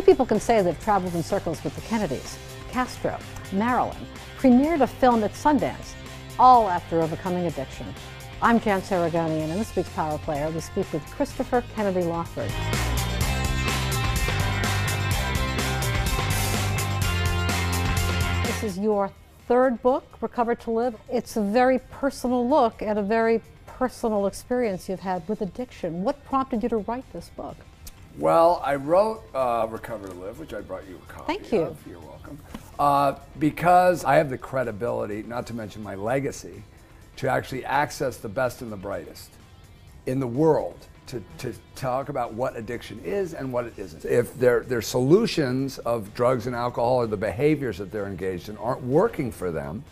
Few people can say they've traveled in circles with the Kennedys, Castro, Marilyn, premiered a film at Sundance, all after overcoming addiction. I'm Jan Saragoni, and this week's Power Player, we speak with Christopher Kennedy Lawford. This is your third book, Recover to Live. It's a very personal look at a very personal experience you've had with addiction. What prompted you to write this book? Well, I wrote uh, Recover to Live, which I brought you a copy Thank you. of. You're welcome. Uh, because I have the credibility, not to mention my legacy, to actually access the best and the brightest in the world to, to talk about what addiction is and what it isn't. If their, their solutions of drugs and alcohol or the behaviors that they're engaged in aren't working for them,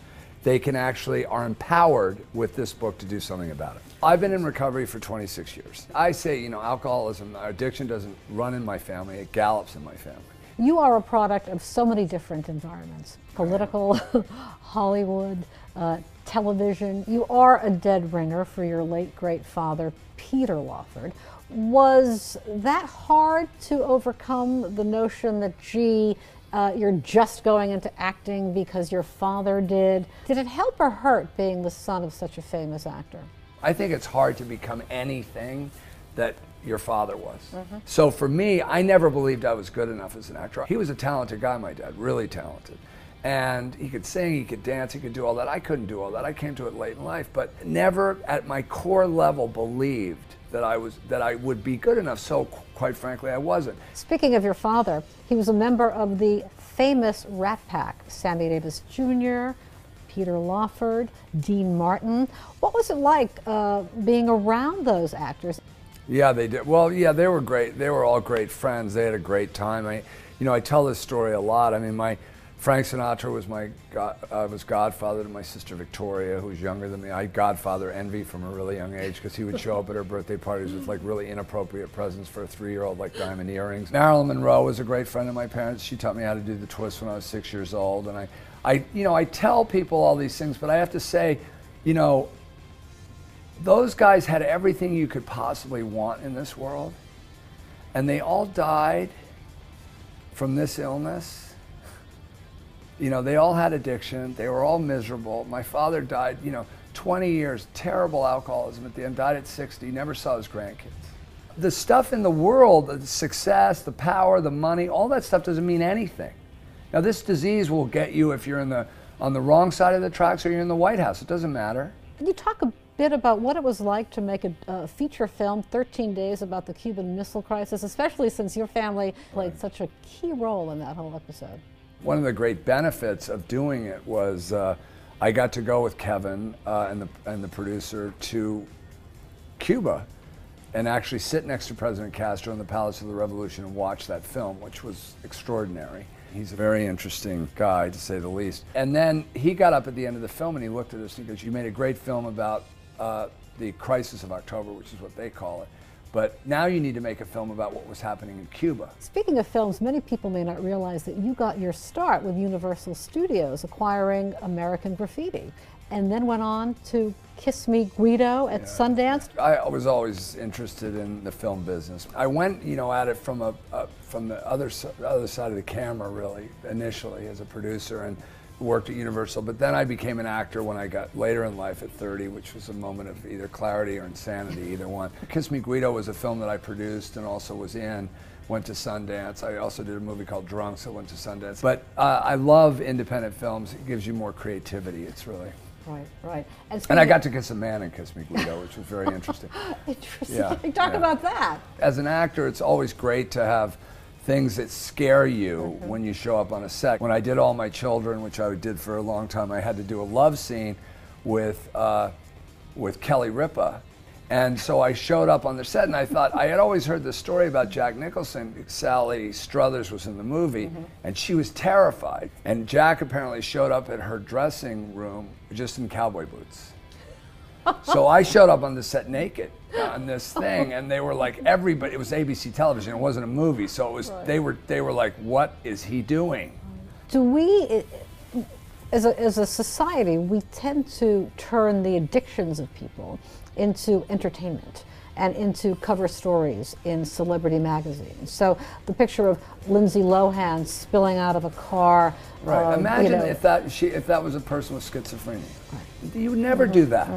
they can actually are empowered with this book to do something about it. I've been in recovery for 26 years. I say, you know, alcoholism, addiction doesn't run in my family, it gallops in my family. You are a product of so many different environments political, Hollywood, uh, television. You are a dead ringer for your late great father, Peter Lawford. Was that hard to overcome the notion that, gee, uh, you're just going into acting because your father did? Did it help or hurt being the son of such a famous actor? I think it's hard to become anything that your father was. Mm-hmm. So for me, I never believed I was good enough as an actor. He was a talented guy, my dad, really talented. And he could sing, he could dance, he could do all that. I couldn't do all that. I came to it late in life, but never at my core level believed that I was that I would be good enough. So quite frankly, I wasn't. Speaking of your father, he was a member of the famous Rat Pack, Sammy Davis Jr., Peter Lawford, Dean Martin. What was it like uh, being around those actors? Yeah, they did. Well, yeah, they were great. They were all great friends. They had a great time. I, you know, I tell this story a lot. I mean, my Frank Sinatra was my uh, was godfather to my sister Victoria, who's younger than me. I had godfather envy from a really young age because he would show up at her birthday parties with like really inappropriate presents for a three-year-old, like diamond earrings. Marilyn Monroe was a great friend of my parents. She taught me how to do the twist when I was six years old, and I I, you know, I tell people all these things, but I have to say, you know, those guys had everything you could possibly want in this world, and they all died from this illness. You know, they all had addiction. They were all miserable. My father died, you know, 20 years, terrible alcoholism at the end, died at 60, never saw his grandkids. The stuff in the world, the success, the power, the money, all that stuff doesn't mean anything. Now, this disease will get you if you're in the, on the wrong side of the tracks or you're in the White House. It doesn't matter. Can you talk a bit about what it was like to make a, a feature film, 13 Days, about the Cuban Missile Crisis, especially since your family played right. such a key role in that whole episode? One of the great benefits of doing it was uh, I got to go with Kevin uh, and, the, and the producer to Cuba and actually sit next to President Castro in the Palace of the Revolution and watch that film, which was extraordinary. He's a very interesting guy, to say the least. And then he got up at the end of the film and he looked at us and he goes, You made a great film about uh, the crisis of October, which is what they call it. But now you need to make a film about what was happening in Cuba. Speaking of films, many people may not realize that you got your start with Universal Studios acquiring American Graffiti and then went on to Kiss Me Guido at yeah. Sundance. I was always interested in the film business. I went, you know, at it from a, a from the other other side of the camera, really, initially as a producer and worked at Universal. But then I became an actor when I got later in life at 30, which was a moment of either clarity or insanity, either one. Kiss Me Guido was a film that I produced and also was in went to Sundance. I also did a movie called Drunks that went to Sundance. But uh, I love independent films. It gives you more creativity. It's really Right, right. And, and I got to kiss a man in Kiss Me Guido, which was very interesting. interesting. Yeah, Talk yeah. about that. As an actor, it's always great to have things that scare you mm-hmm. when you show up on a set. When I did All My Children, which I did for a long time, I had to do a love scene with, uh, with Kelly Ripa and so I showed up on the set and I thought, I had always heard the story about Jack Nicholson. Sally Struthers was in the movie mm-hmm. and she was terrified. And Jack apparently showed up at her dressing room just in cowboy boots. so I showed up on the set naked on this thing and they were like everybody it was ABC television it wasn't a movie so it was right. they were they were like what is he doing do we as a, as a society, we tend to turn the addictions of people into entertainment and into cover stories in celebrity magazines. So the picture of Lindsay Lohan spilling out of a car. Right. um, Imagine you know, if that she if that was a person with schizophrenia. You would never do that.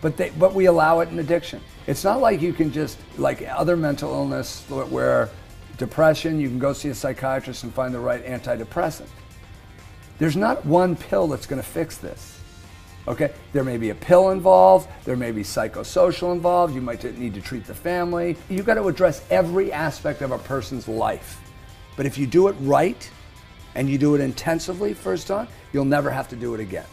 But they but we allow it in addiction. It's not like you can just like other mental illness where depression you can go see a psychiatrist and find the right antidepressant. There's not one pill that's going to fix this. Okay, there may be a pill involved, there may be psychosocial involved, you might need to treat the family. You've got to address every aspect of a person's life. But if you do it right and you do it intensively first on, you'll never have to do it again.